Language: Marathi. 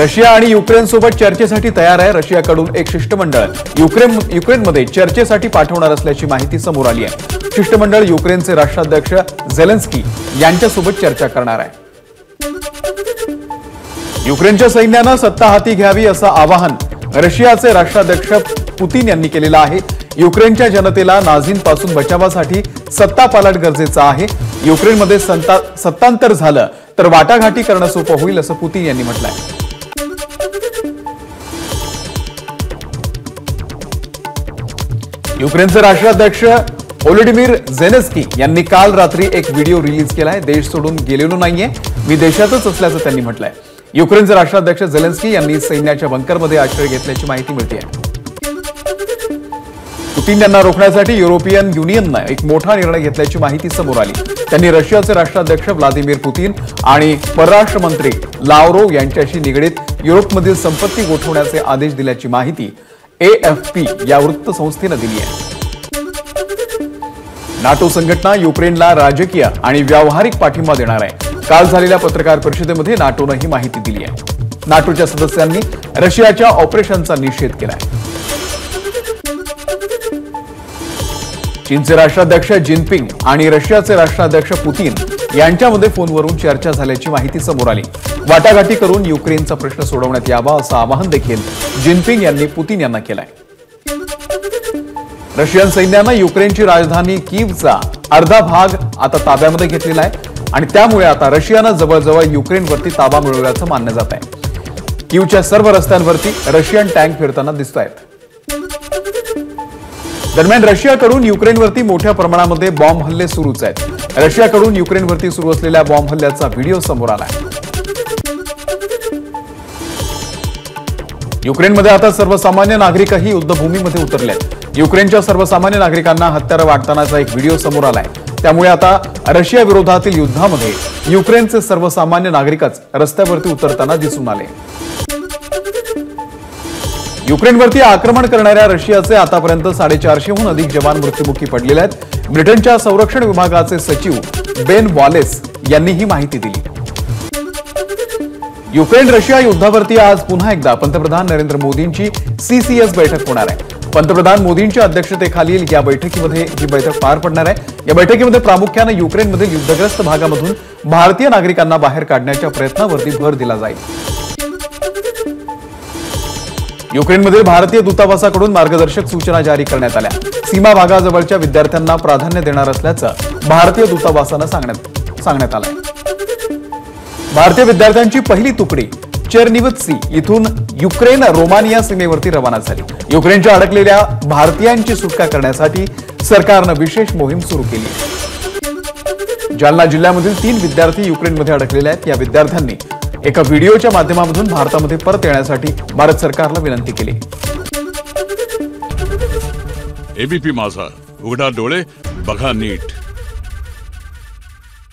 रशिया आणि युक्रेन सोबत चर्चेसाठी तयार आहे. रशियाकडून एक शिष्टमंडळ युक्रेन युक्रेनमध्ये चर्चेसाठी पाठवणार असल्याची माहिती समोर आली आहे. शिष्टमंडळ युक्रेनचे राष्ट्राध्यक्ष झेलेन्स्की यांच्यासोबत चर्चा करणार आहे. युक्रेनच्या सैन्यानं सत्ता हाती घ्यावी असं आवाहन रशियाचे राष्ट्राध्यक्ष पुतीन यांनी केलेलं आहे. युक्रेनच्या जनतेला नाझींपासून बचावासाठी सत्ता पालट गरजेचं आहे. युक्रेनमध्ये सत्तांतर झालं तर वाटाघाटी करणं सोपं होईल असं पुतीन यांनी म्हटलं आहे युक्रेनचे राष्ट्राध्यक्ष ओलिडिमीर झेनेस्की यांनी काल रात्री एक व्हिडिओ रिलीज केलाय. देश सोडून गेलेलो नाहीये. मी देशातच असल्याचं त्यांनी म्हटलंय. युक्रेनचे राष्ट्राध्यक्ष झेलेन्स्की यांनी सैन्याच्या बंकरमध्ये आश्रय घेतल्याची माहिती मिळते पुतीन यांना रोखण्यासाठी युरोपियन युनियननं एक मोठा निर्णय घेतल्याची माहिती समोर आली. त्यांनी रशियाचे राष्ट्राध्यक्ष व्लादिमीर पुतीन आणि परराष्ट्र मंत्री लावरो यांच्याशी निगडीत युरोपमधील संपत्ती गोठवण्याचे आदेश दिल्याची माहिती एएफपी या वृत्तसंस्थेनं दिली आहे. नाटो संघटना युक्रेनला राजकीय आणि व्यावहारिक पाठिंबा देणार आहे. काल झालेल्या पत्रकार परिषदेमध्ये नाटोनं ही माहिती दिली आहे. नाटोच्या सदस्यांनी रशियाच्या ऑपरेशनचा निषेध केला आहे चीनचे राष्ट्राध्यक्ष जिनपिंग आणि रशियाचे राष्ट्राध्यक्ष पुतीन यांच्यामध्ये फोनवरून चर्चा झाल्याची माहिती समोर आली. वाटाघाटी करून युक्रेनचा प्रश्न सोडवण्यात यावा असं आवाहन देखील जिनपिंग यांनी पुतीन यांना केलंय. रशियन सैन्यानं युक्रेनची राजधानी कीवचा अर्धा भाग आता ताब्यामध्ये घेतलेला आहे आणि त्यामुळे आता रशियानं जवळजवळ युक्रेनवरती ताबा मिळवल्याचं मानलं जात आहे किवच्या सर्व रस्त्यांवरती रशियन टँक फिरताना दिसत आहेत दरम्यान रशियाकडून युक्रेनवरती मोठ्या प्रमाणामध्ये बॉम्ब हल्ले सुरूच आहेत. रशियाकडून युक्रेनवरती सुरू असलेल्या बॉम्ब हल्ल्याचा व्हिडिओ समोर आला आहे युक्रेनमध्ये आता सर्वसामान्य नागरिकही युद्धभूमीमध्ये उतरले आहेत युक्रेनच्या सर्वसामान्य नागरिकांना हत्यारं वाटतानाचा एक व्हिडिओ समोर आलाय. त्यामुळे आता रशिया विरोधातील युद्धामध्ये युक्रेनचे सर्वसामान्य नागरिकच रस्त्यावरती उतरताना दिसून आले. युक्रेनवरती आक्रमण करणाऱ्या रशियाचे आतापर्यंत साडेचारशेहून अधिक जवान मृत्युमुखी पडलेले आहेत. ब्रिटनच्या संरक्षण विभागाचे सचिव बेन वॉलेस यांनी ही माहिती दिली. युक्रेन रशिया युद्धावरती आज पुन्हा एकदा पंतप्रधान नरेंद्र मोदींची सीसीएस बैठक होणार आहे. पंतप्रधान मोदींच्या अध्यक्षतेखालील या बैठकीमध्ये ही बैठक पार पडणार आहे या बैठकीमध्ये प्रामुख्याने युक्रेनमधील युद्धग्रस्त भागामधून भारतीय नागरिकांना बाहेर काढण्याच्या प्रयत्नावरती भर दिला जाईल. युक्रेनमधील भारतीय दूतावासाकडून मार्गदर्शक सूचना जारी करण्यात आल्या. सीमा भागाजवळच्या विद्यार्थ्यांना प्राधान्य देणार असल्याचं भारतीय दूतावासानं सांगण्यात सांगण्यात आलंय. भारतीय विद्यार्थ्यांची पहिली तुकडी चेरनिवत्सी इथून युक्रेन रोमानिया सीमेवरती रवाना झाली. युक्रेनच्या अडकलेल्या भारतीयांची सुटका करण्यासाठी सरकारनं विशेष मोहीम सुरू केली. जालना जिल्ह्यामधील तीन विद्यार्थी युक्रेनमध्ये अडकलेले आहेत. या विद्यार्थ्यांनी एका व्हिडिओच्या माध्यमामधून भारतामध्ये परत येण्यासाठी भारत सरकारला विनंती केली. एबीपी माझा. उघडा डोळे बघा नीट.